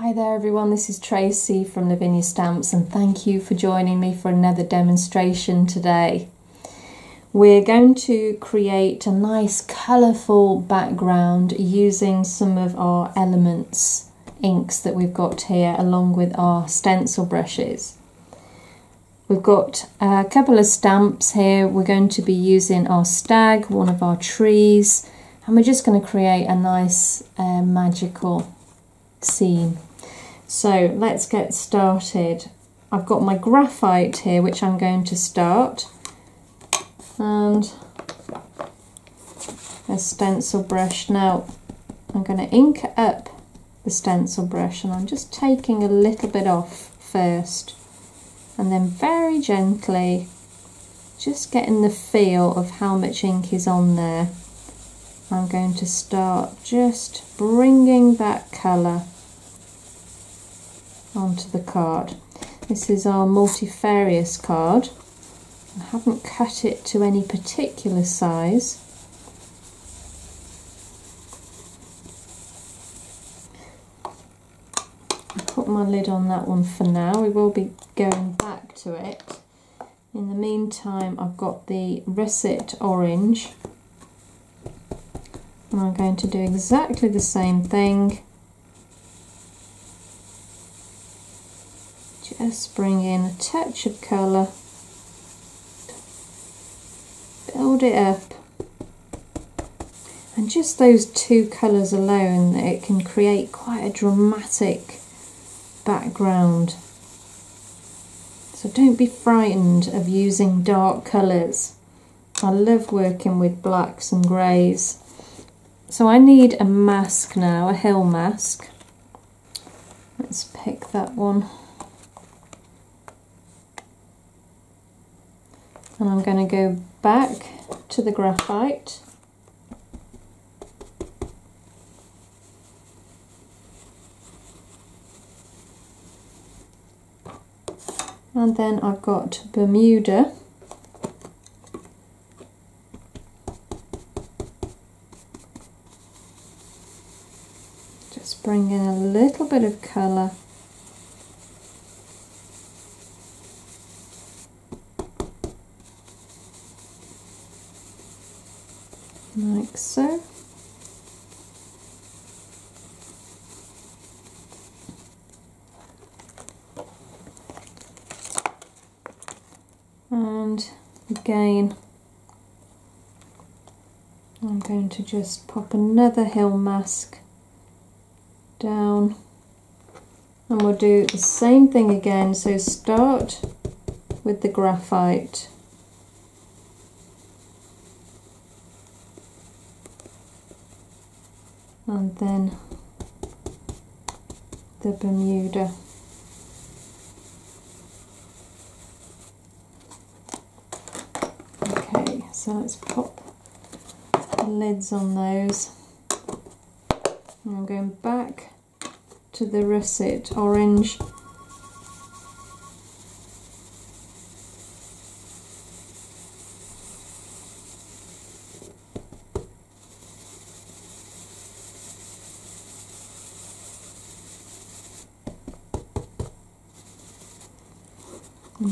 Hi there everyone, this is Tracey from Lavinia Stamps and thank you for joining me for another demonstration today. We're going to create a nice colourful background using some of our elements inks that we've got here along with our stencil brushes. We've got a couple of stamps here. We're going to be using our stag, one of our trees, and we're just going to create a nice uh, magical scene. So let's get started. I've got my graphite here which I'm going to start and a stencil brush. Now I'm going to ink up the stencil brush and I'm just taking a little bit off first and then very gently just getting the feel of how much ink is on there. I'm going to start just bringing that colour onto the card. This is our multifarious card I haven't cut it to any particular size. I'll put my lid on that one for now. We will be going back to it. In the meantime, I've got the Russet Orange. And I'm going to do exactly the same thing. Just bring in a touch of colour. Build it up. And just those two colours alone it can create quite a dramatic background. So don't be frightened of using dark colours. I love working with blacks and greys. So I need a mask now a hill mask. Let's pick that one and I'm going to go back to the graphite. And then I've got Bermuda. Just bring in a little bit of colour like so. And again, I'm going to just pop another hill mask down and we'll do the same thing again. So start with the graphite and then the Bermuda. Okay, so let's pop the lids on those. And I'm going back to the russet orange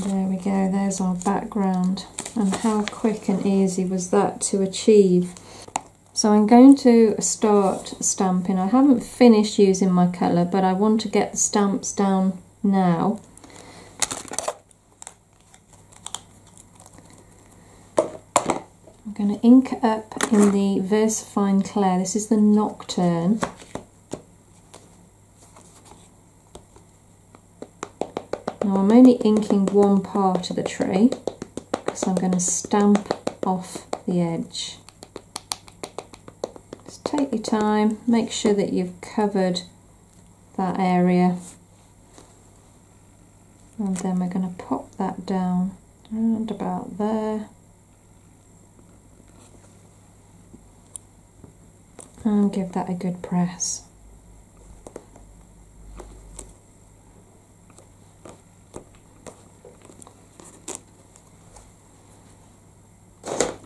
there we go, there's our background. And how quick and easy was that to achieve. So I'm going to start stamping. I haven't finished using my colour, but I want to get the stamps down now. I'm going to ink up in the VersaFine Clair. This is the Nocturne. I'm only inking one part of the tree because I'm going to stamp off the edge. Just take your time, make sure that you've covered that area and then we're going to pop that down around about there and give that a good press.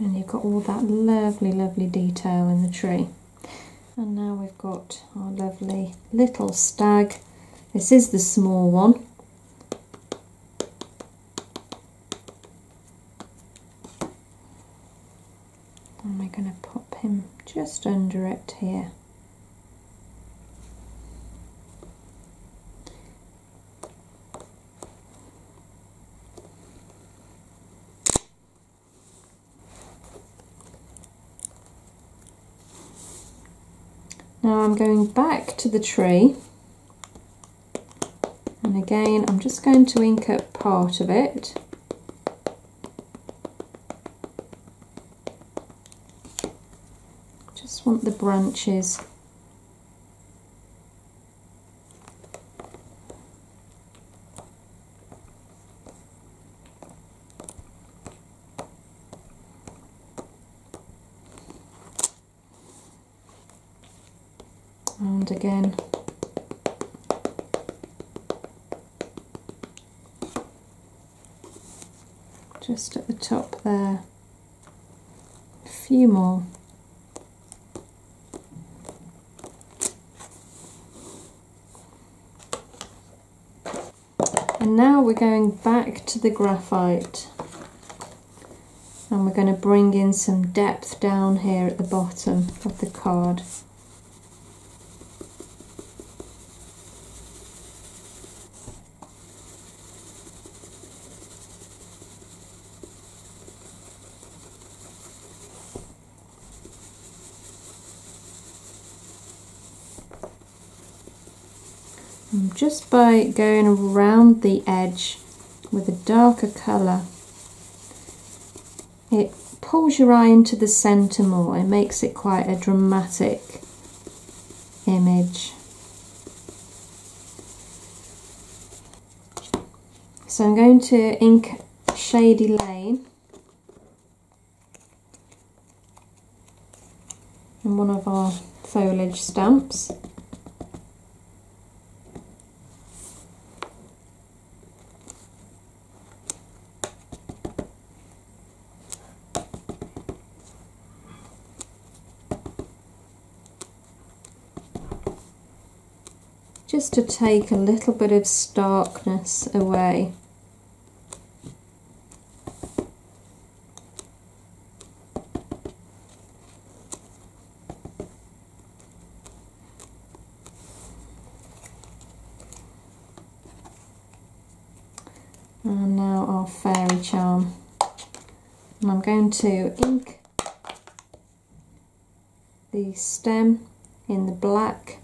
And you've got all that lovely lovely detail in the tree and now we've got our lovely little stag This is the small one. And we're going to pop him just under it here. Now I'm going back to the tree. And again I'm just going to ink up part of it. Just want the branches again. Just at the top there. A few more. And now we're going back to the graphite. And we're going to bring in some depth down here at the bottom of the card just by going around the edge with a darker colour it pulls your eye into the centre more. It makes it quite a dramatic image. So I'm going to ink Shady Lane. And one of our foliage stamps just to take a little bit of starkness away. And now our fairy charm. And I'm going to ink the stem in the black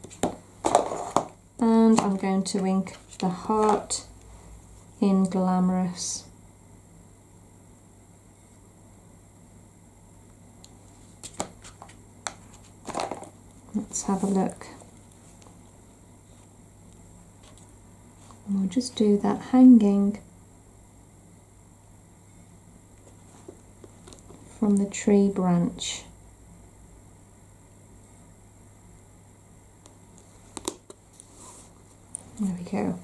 and I'm going to ink the heart in Glamorous. Let's have a look. And we'll just do that hanging from the tree branch. There we go.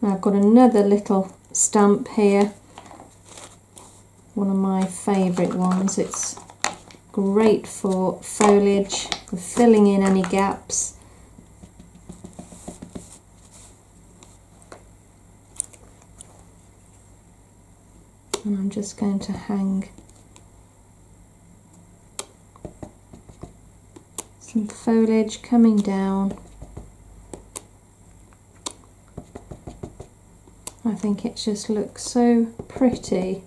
Now I've got another little stamp here, one of my favourite ones. It's great for foliage, for filling in any gaps. And I'm just going to hang some foliage coming down. I think it just looks so pretty.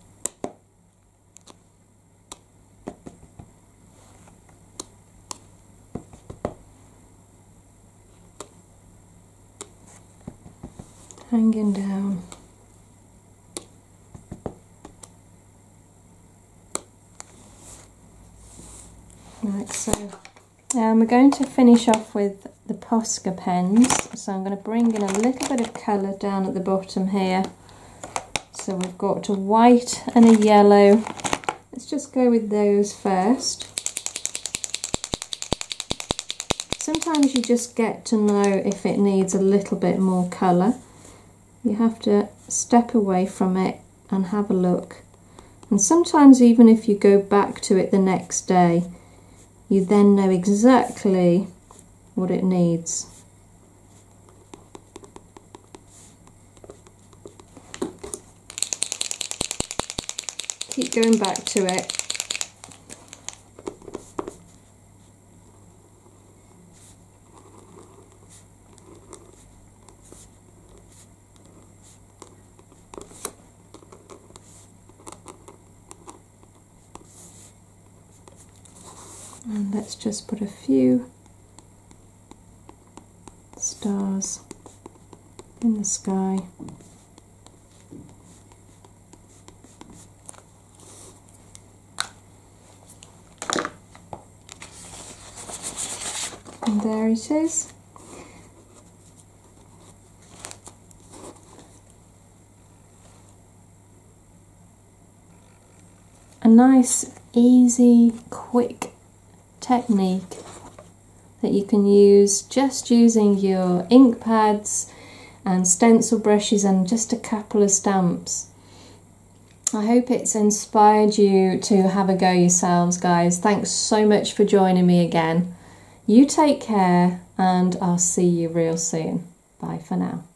Hanging down. Like so. Um, we're going to finish off with the Posca pens. So I'm going to bring in a little bit of colour down at the bottom here. So we've got a white and a yellow. Let's just go with those first. Sometimes you just get to know if it needs a little bit more colour. You have to step away from it and have a look. And sometimes even if you go back to it the next day, you then know exactly what it needs. Keep going back to it. And let's just put a few stars in the sky. And there it is. A nice, easy, quick technique that you can use just using your ink pads and stencil brushes and just a couple of stamps. I hope it's inspired you to have a go yourselves, guys. Thanks so much for joining me again. You take care, and I'll see you real soon. Bye for now.